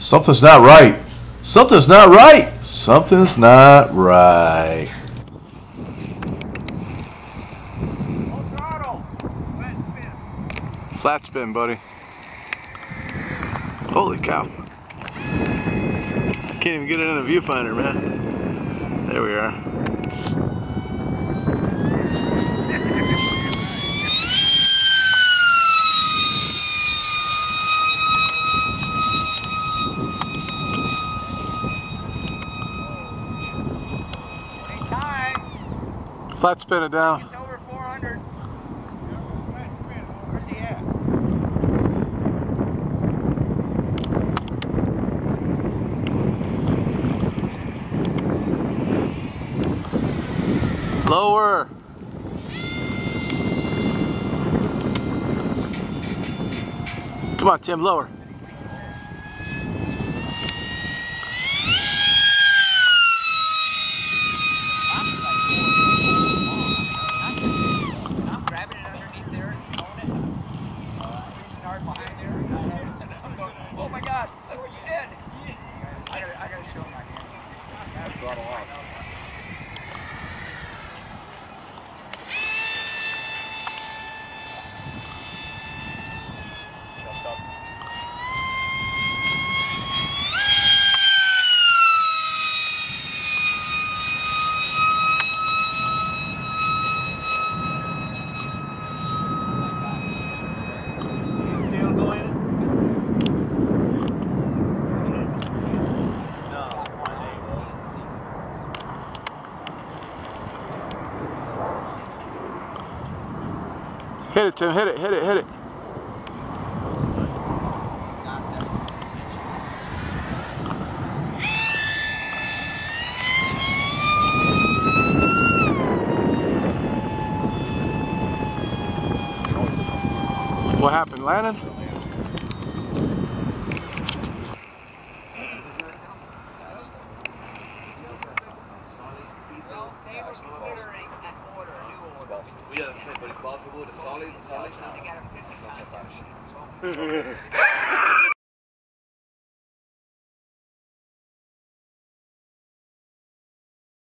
Something's not right. Something's not right. Something's not right. Flat spin, buddy. Holy cow. Can't even get it in the viewfinder, man. There we are. Flat spin it down. It's over 400. Where's he at? Lower. Come on, Tim, lower. I'm grabbing it underneath there and throwing it. Squeezing behind there. And I'm going, oh my God, look what you did. I gotta, I gotta show my hand. That's throttle off. Still going? Hit it, Tim. Hit it, hit it, hit it. What happened, landed? Order. Yeah, but it's possible, the solid, solid.